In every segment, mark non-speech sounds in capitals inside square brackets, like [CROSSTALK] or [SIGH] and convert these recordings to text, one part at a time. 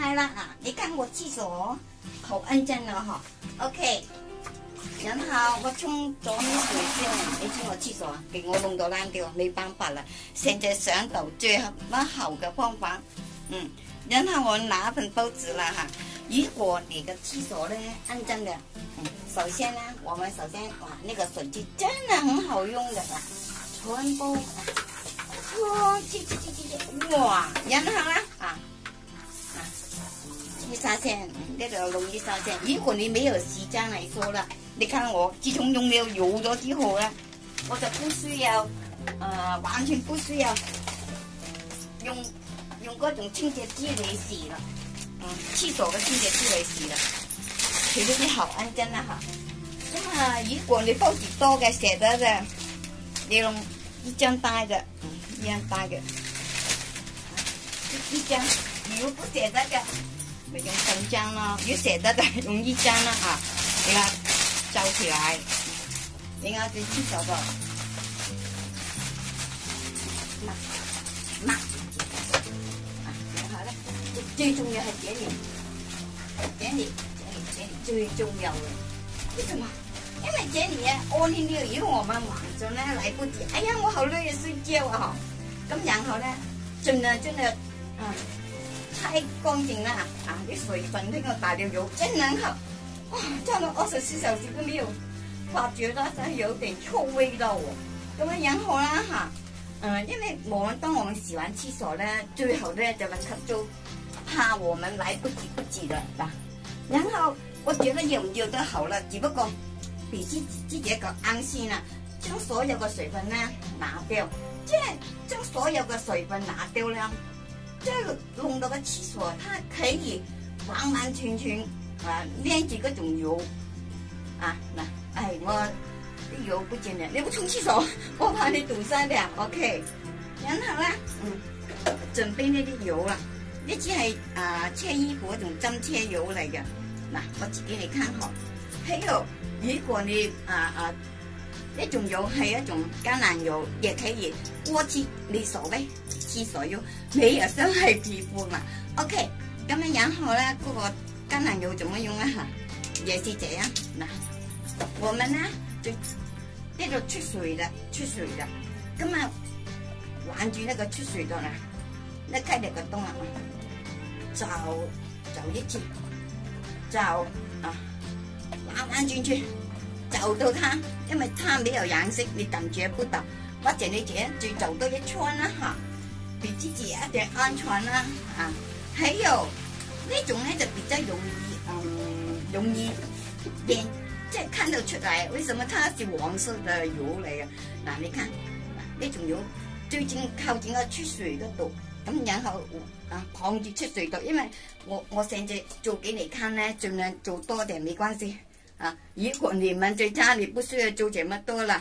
来啦啊！你看我厕所，好安静了哈。OK，然后我冲咗啲水先，你冲我厕所，给我弄到烂掉，没办法了。现在想到最不好的方法，嗯，然后我拿一份报纸啦哈。如果你的厕所呢，安静的，嗯，首先呢，我们首先哇，那个手机真的很好用的，全部，哇，然后啊。刷洗，那个容易刷洗。如果你没有时间来说了，你看我自从用了油了之后呢，我就不需要，呃，完全不需要用用各种清洁剂来洗了，嗯，厕所的清洁剂来洗了，其实你好安静了哈。那么如果你报纸多的，写的的，你用一张大的，一张大的，一张你又不简单的。用生姜了，有舍得的容易姜了哈，给它包起来，你看这煮熟的，那那啊，好了，最重要还姜你，姜你，姜你，姜你最重要的，为什么？因为这里啊，熬了料因为我们忙着呢，来不及。哎呀，我好累，意睡觉啊，怎然后呢？真的真的，啊。太干净了啊，啲水分那个大条油真能喝，哇，站了二十四小时都没有发觉到，它有点臭味道哦。那么然后呢哈，呃，因为我们当我们洗完厕所呢，最后呢就个吸足，怕我们来不及不了啦。然后我觉得用用都好了，只不过比自己自己个安心了，将所有的水分呢拿掉，这系将所有的水分拿掉了。这个弄到个厕所，它可以完完全全啊，练几个种油啊。那哎，我这油不见了，你不冲厕所，我怕你堵塞的。OK，然后啦。嗯，准备那点油了。呢只系啊，车衣服嗰种针车油嚟嘅。嗱，我自己你看下。还有，如果你啊啊。一种油是一种橄榄油，也可以锅贴你所谓厕所要，你又伤害皮肤嘛？OK，那么然后呢，这个橄榄油怎么用啊？也是这样，嗱，我们呢就呢个出水啦，出水啦，咁么玩具那个出水的呢，那开两个洞了嘛，就就一次，就啊，玩玩进去。就到它，因为它没有颜色，你感觉不到。或者你这样就找多一圈啦，吓，俾自己一点安全啦，吓。还有呢种咧就比较容易，嗯，容易变，即系看得出来。为什么它是黄色的油嚟嘅？嗱，你看呢种油最近靠近个出水嘅度，咁然后啊放住出水度，因为我我上次做几你看咧，尽量做多啲，没关系。啊！如果你们在家里不需要做这么多了，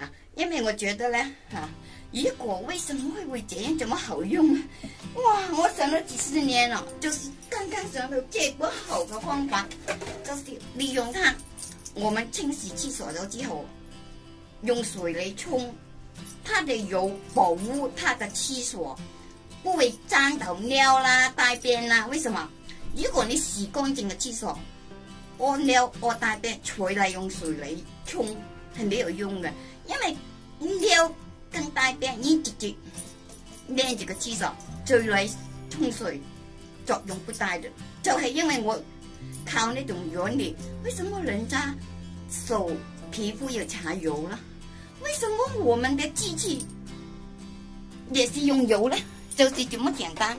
啊，因为我觉得呢，哈，如果为什么会会这样这么好用？哇！我想了几十年了，就是刚刚想到这个好的方法，就是利用它，我们清洗厕所了之后，用水来冲，它的油保护它的厕所，不会沾到尿啦、大便啦。为什么？如果你洗干净的厕所。屙尿屙大便再嚟用水嚟冲是没有用嘅，因为尿跟大便你直接孭住个厕所就嚟冲水作用不大嘅，就系因为我靠呢种原理，为什么人家手皮肤要搽油啦？为什么我们的机器也是用油咧？就是这么简单，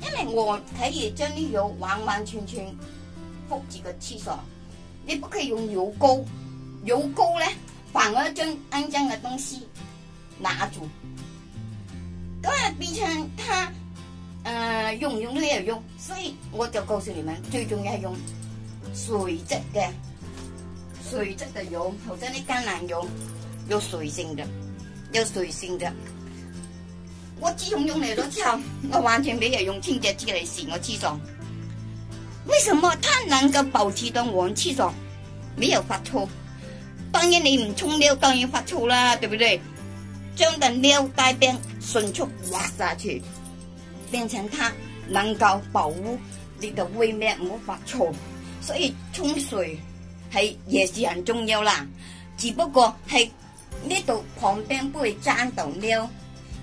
因为我可以将那油完完全全。复住个厕所，你不可以用油膏，油膏咧反而将肮脏嘅东西拿住，咁啊变成它，诶用用都有用，所以我就告诉你们，最重要系用水质嘅，水质嘅油，好似啲橄榄油，有水性嘅，有水性嘅，我自从用嚟咗之后，我完全没俾人用清洁剂嚟洗我厕所。为什么它能够保持当黄厕所没有发臭？当然你唔冲尿当然发臭啦，对不对？将的尿带便迅速滑下去，变成它能够保护你的胃面唔发臭。所以冲水系也是很重要啦，只不过系呢度旁边不会沾到尿，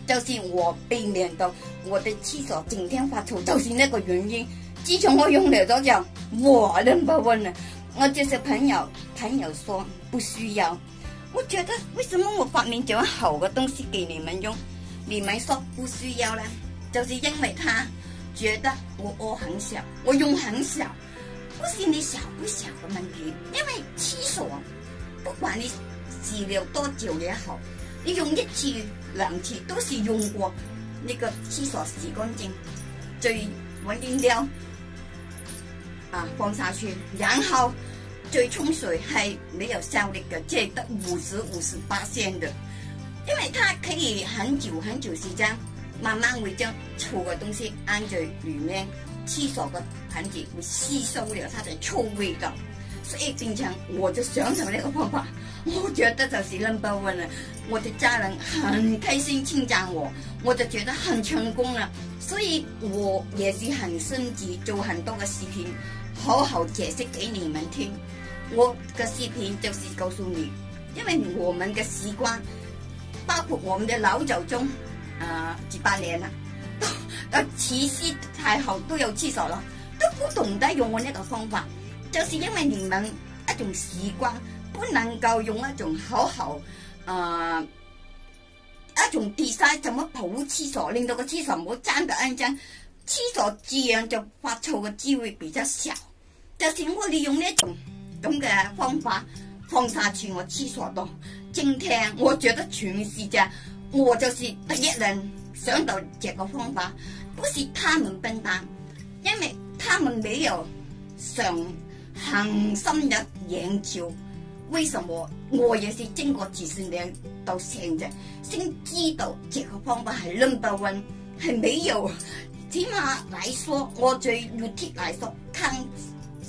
就是我避免到我的厕所整天发臭，就是那个原因。自从我用了个叫我楞不问了。我就是朋友朋友说不需要。我觉得为什么我发明这么好的东西给你们用，你们说不需要呢？就是因为他觉得我用很小，我用很小，不是你小不小的问题，因为厕所不管你洗了多久也好，你用一次两次都是用过那个厕所洗干净，最稳定掉。啊，放下去，然后最冲水系没有效力嘅，这得五十、五十八线的，因为它可以很久很久时间，慢慢会将臭嘅东西安在里面，厕所的盆子会吸收了，它的臭味道，所以经常我就想用呢个方法，我觉得就是 number one 了，我的家人很开心称赞我，我就觉得很成功了。所以我也是很升级，做很多个视频。好好解释给你们听，我嘅视频就是告诉你，因为我们嘅习惯，包括我们的老祖宗，啊几百年啦，嘅慈禧太后都有厕所了，都不懂得用我呢个方法，就是因为你们一种习惯，不能够用一种好好，啊一种 design 怎么跑厕所，令到个厕所冇争得紧脏，厕所这样就发臭嘅机会比较少。就是我利用呢种咁嘅方法放晒住我厕所冻。今天我觉得全世界我就是第一人想到这个方法，不是他们笨蛋，因为他们没有想行深入研究。为什么我也是经过几十年到现在先知道这个方法系 number one，系没有起码来说，我对肉体来说看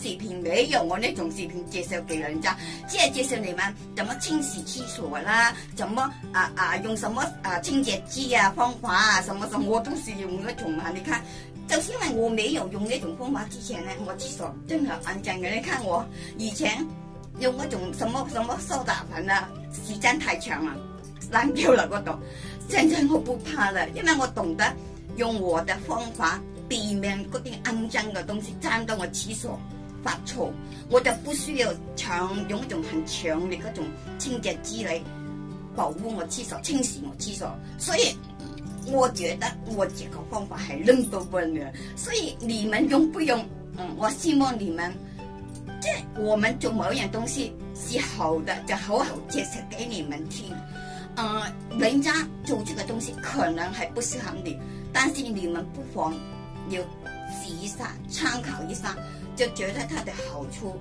视频没有我那种视频介绍给人家，只系介绍你们怎么清洗厕所啦，怎么啊啊用什么啊清洁剂啊方法啊什么什么我都是用那种啊，你看，就是因为我没有用那种方法之前呢，我厕所真系肮脏嘅，你看我以前用那种什么什么苏打粉啊，时间太长了，烂掉了嗰度，现在我不怕了，因为我懂得用我的方法避免嗰啲肮脏的东西沾到我厕所。发臭，我就不需要强用一种很强的嗰种清洁剂嚟保护我厕所、清洗我厕所，所以我觉得我这个方法系拎得温暖。所以你们用不用？嗯，我希望你们，即我们做某样东西是好的，就好好解释给你们听。嗯，人家做这个东西可能系不适合你，但是你们不妨要试一下，参考一下。就觉得它的好处，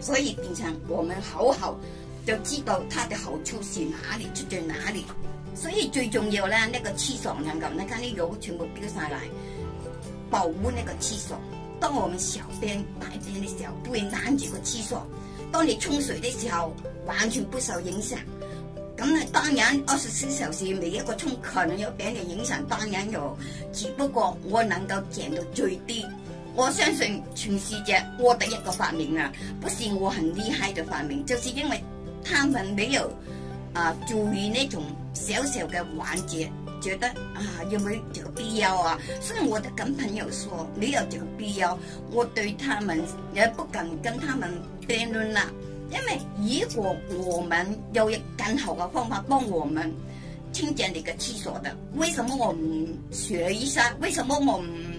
所以平常我们好好就知道它的好处是哪里就在哪里。所以最重要呢，那个厕所能够，你看那油全部飙上来，保护那个厕所。当我们小便、大便的时候，不会拦住个厕所。当你冲水的时候，完全不受影响。咁啊，当然二十四小时每一个冲可能有俾人影响，当然有。只不过我能够减到最低。我相信全世界我的一个发明啊，不是我很厉害的发明，就是因为他们没有啊注意那种小小的环节，觉得啊有有这个必要啊，所以我的跟朋友说没有这个必要，我对他们也不敢跟他们辩论啦，因为如果我们有一更好的方法帮我们清洁你的厕所的，为什么我们学一下？为什么我们？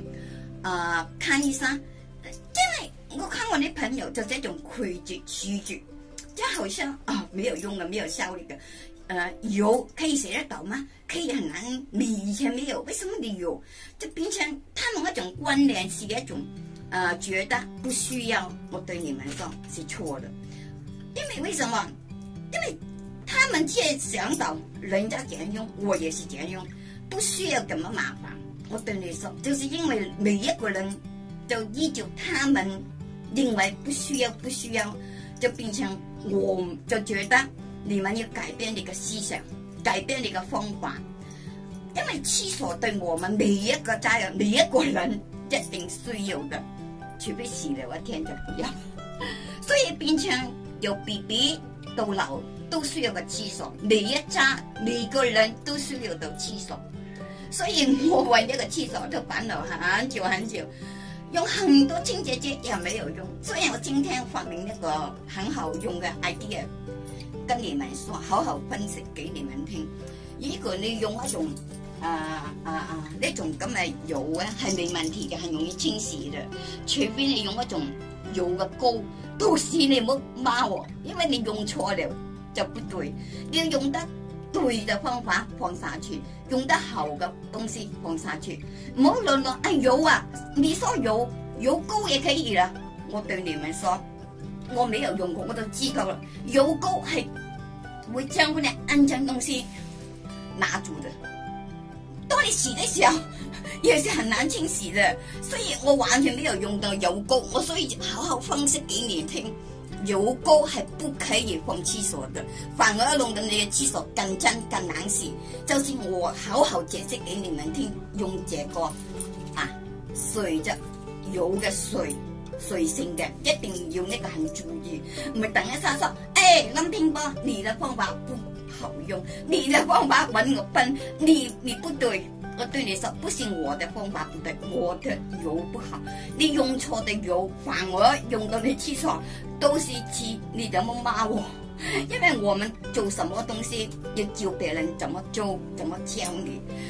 啊，看医生，因为我看我的朋友就这种拒绝拒绝，就好像啊没有用的没有效力的，呃，有可以写得到吗？可以很难。你以前没有，为什么你有？就变成他们那种观念是一种，呃，觉得不需要。我对你们说，是错的。因为为什么？因为他们既然想到人家样用，我也是样用，不需要这么麻烦。我对你说，就是因为每一个人就依旧他们认为不需要，不需要就变成我就觉得你们要改变你嘅思想，改变你嘅方法，因为厕所对我们每一个家人每一个人一定需要嘅，除非洗了我天就不要，所以变成由 B B 到老都需要个厕所，每一家每个人都需要到厕所。所以我为这个厕所都烦恼很久很久，用很多清洁剂也没有用。所以我今天发明一个很好用嘅 idea，跟你们说，好好分析给你们听。如果你用一种，啊啊啊呢种咁嘅油啊，系没问题嘅，系容易清洗嘅。除非你用一种油嘅膏，到时你唔好我，因为你用错了就不对。要用得对嘅方法放上去。用得好的东西放上去，唔好论论哎油啊，你说油油膏也可以了。我对你们说，我没有用过，我都知道了，油膏系会将嗰啲肮脏东西拿住的，当你洗的时候也是很难清洗的。所以我完全没有用到油膏，我所以好好分析给你听。油垢是不可以放厕所的，反而弄得你的厕所更脏更难洗。就是我好好解释给你们听，用这个啊，水的油的水水性的，一定要那个很注意，唔系等一下说，哎，冷冰波，你的方法不好用，你的方法揾我喷，你你不对。我对你说，不行，我的方法不对，我的油不好，你用错的油，反而用到你吃床都是气，你怎么骂我，因为我们做什么东西要教别人怎么做，怎么教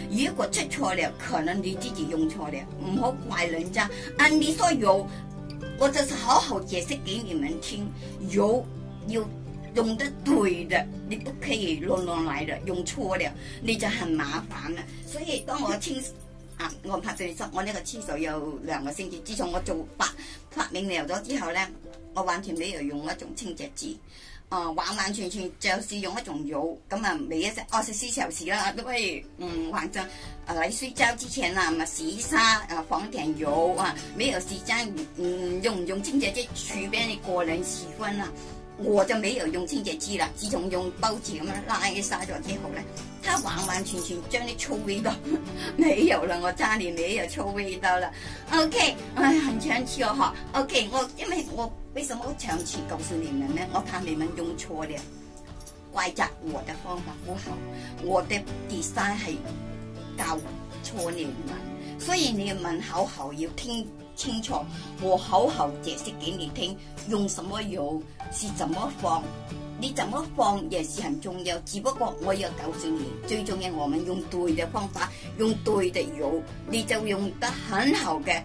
你，如果出错了，可能你自己用错了，唔好怪人家。按你说有，我就是好好解释给你们听，油要。用得对嘅，你都可以乱乱嚟嘅；用错了，你就很麻烦啦。所以当我清啊，我拍住你我呢个厕所有两个星期，自从我做发发明油咗之后咧，我完全都有用一种清洁剂。啊，完完全全就是用一种油，咁啊，每一只二十四小时啦，都可以嗯，反正啊，洗睡觉之前啊，咪洗砂啊，放一啲油啊，沒有时间，嗯，用唔用清洁剂隨便你个人喜歡啦。我就没有用清洁剂了，自从用报纸咁样拉佢晒咗之后咧，它完完全全将啲臭味道 [LAUGHS] 没有了，我家里没有臭味道了。OK，唉，很强气哦哈。OK，我因为我为什么长持告诉你们呢？我怕你们用错了，怪责我的方法不好，我的 design 系教错你们，所以你们好好要听。清楚，我口好解释给你听，用什么油，是怎么放，你怎么放也是很重要。只不过我要告诉你，最重要我们用对嘅方法，用对嘅油，你就用得很好嘅。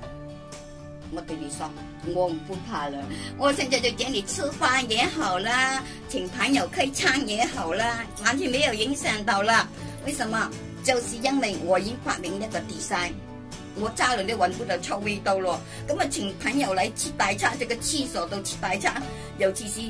我对你说，我不怕了，我现在就请你吃饭也好啦，请朋友开餐也好啦，完全没有影响到啦。为什么？就是因为我已经发明一个 design。我家住都闻不到臭味道了。咁啊请朋友来吃大餐，这个厕所都吃大餐，尤其是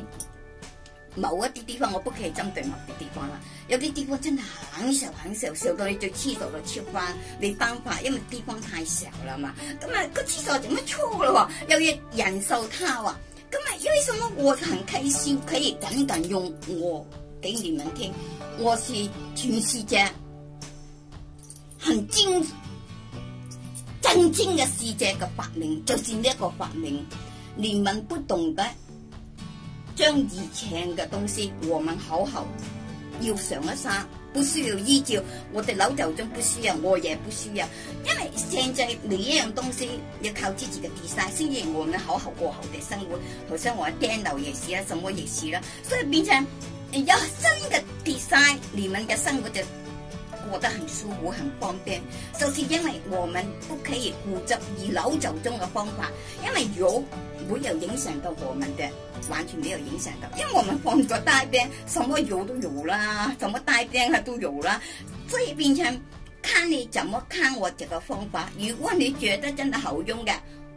某一啲地方我不可以针对某啲地方啦，有啲地方真的很小很小，小到你对厕所度吃饭，没办法，因为地方太小了嘛，咁啊个厕所怎么错了？又要忍受它啊？咁啊为什么我很开心，可以等等用我给你们听，我是全世界很精。清嘅世界嘅发明，就是呢一个发明。人民不懂得将以前嘅东西和们好好，要上一山，不需要依照我哋老豆种，不需要，我也不需要，因为现在每一样东西要靠自己嘅 design，先至我们好好过好嘅生活。好先我听到夜市啦，什么夜市啦，所以变成有新嘅 design，人民嘅生活就。过得很舒服，很方便，就是因为我们不可以固执以老祖宗嘅方法，因为油没有影响到我们的，完全没有影响到。因为我们放咗大便，什么油都有啦，什么大便啊都有啦，所以变成看你怎么看我这个方法。如果你觉得真的好用嘅，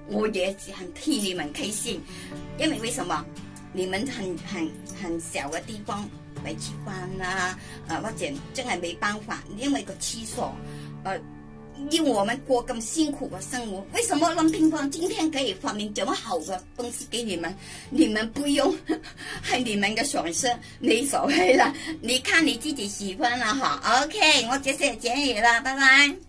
我也很替你们开心，因为为什么你们很很很小嘅地方？没吃饭呐，啊，或者真系没办法，因为个厕所，呃，要我们过咁辛苦嘅生活，为什么林平方今天可以发明这么好的东西给你们？你们不用，系 [LAUGHS] 你们嘅损失，你所谓啦，你看你自己喜欢啦，哈，OK，我就写这样啦，拜拜。